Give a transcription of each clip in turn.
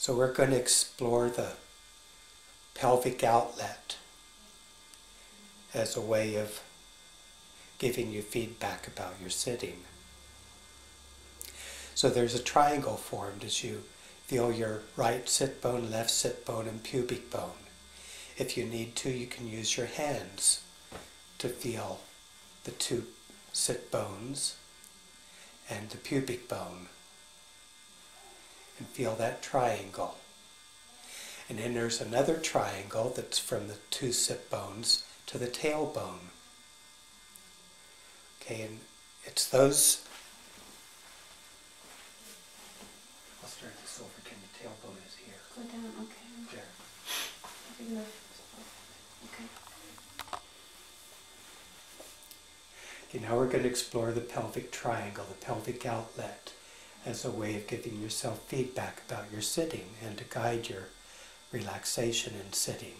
So we're going to explore the pelvic outlet as a way of giving you feedback about your sitting. So there's a triangle formed as you feel your right sit bone, left sit bone, and pubic bone. If you need to, you can use your hands to feel the two sit bones and the pubic bone and feel that triangle. And then there's another triangle that's from the two sit bones to the tailbone. Okay, and it's those. I'll start this over again. The tailbone is here. Go down, okay. There. Okay. Okay, now we're going to explore the pelvic triangle, the pelvic outlet, as a way of giving yourself feedback about your sitting and to guide your relaxation in sitting.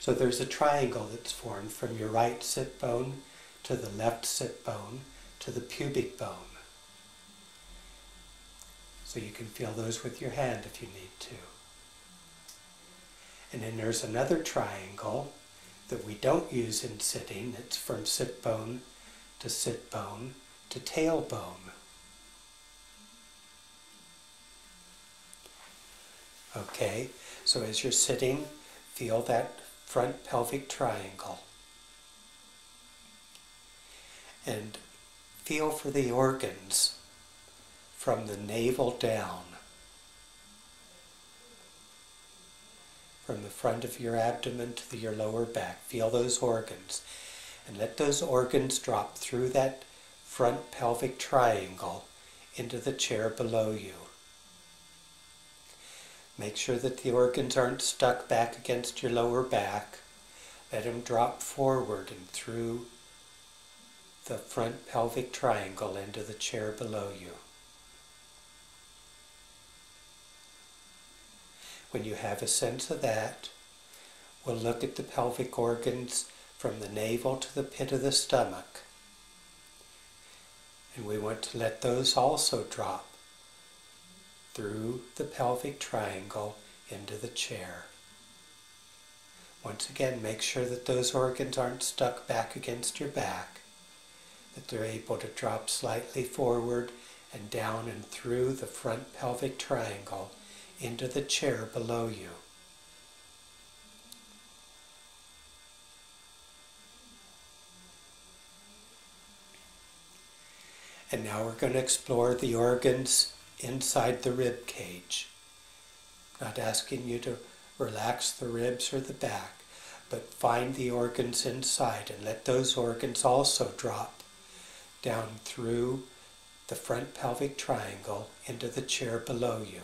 So there's a triangle that's formed from your right sit bone to the left sit bone to the pubic bone. So you can feel those with your hand if you need to. And then there's another triangle that we don't use in sitting. It's from sit bone to sit bone to tailbone. Okay, so as you're sitting, feel that front pelvic triangle. And feel for the organs from the navel down. From the front of your abdomen to the, your lower back. Feel those organs. And let those organs drop through that front pelvic triangle into the chair below you. Make sure that the organs aren't stuck back against your lower back. Let them drop forward and through the front pelvic triangle into the chair below you. When you have a sense of that, we'll look at the pelvic organs from the navel to the pit of the stomach. And we want to let those also drop through the pelvic triangle into the chair. Once again, make sure that those organs aren't stuck back against your back, that they're able to drop slightly forward and down and through the front pelvic triangle into the chair below you. And now we're going to explore the organs inside the rib cage. Not asking you to relax the ribs or the back, but find the organs inside and let those organs also drop down through the front pelvic triangle into the chair below you.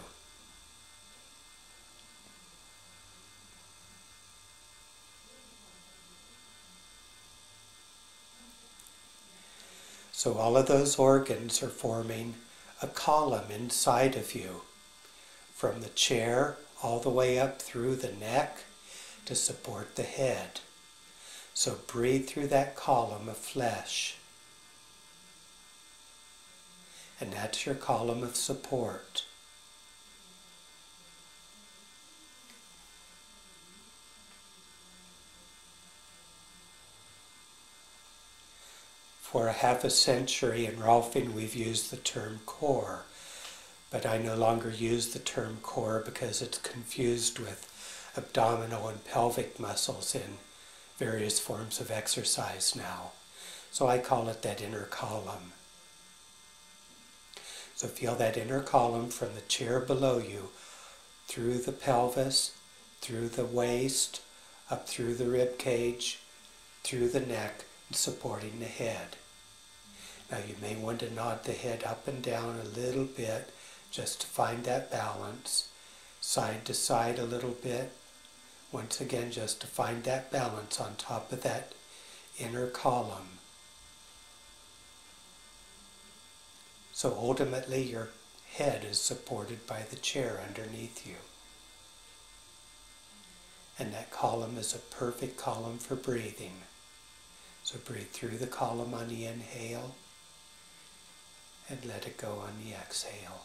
So all of those organs are forming a column inside of you, from the chair all the way up through the neck to support the head. So breathe through that column of flesh. And that's your column of support. For a half a century in Rolfing, we've used the term core, but I no longer use the term core because it's confused with abdominal and pelvic muscles in various forms of exercise now. So I call it that inner column. So feel that inner column from the chair below you, through the pelvis, through the waist, up through the rib cage, through the neck, and supporting the head. Now you may want to nod the head up and down a little bit just to find that balance. Side to side a little bit. Once again, just to find that balance on top of that inner column. So ultimately your head is supported by the chair underneath you. And that column is a perfect column for breathing. So breathe through the column on the inhale and let it go on the exhale.